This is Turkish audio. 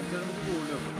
Seyircilerimizi uğurluyorum.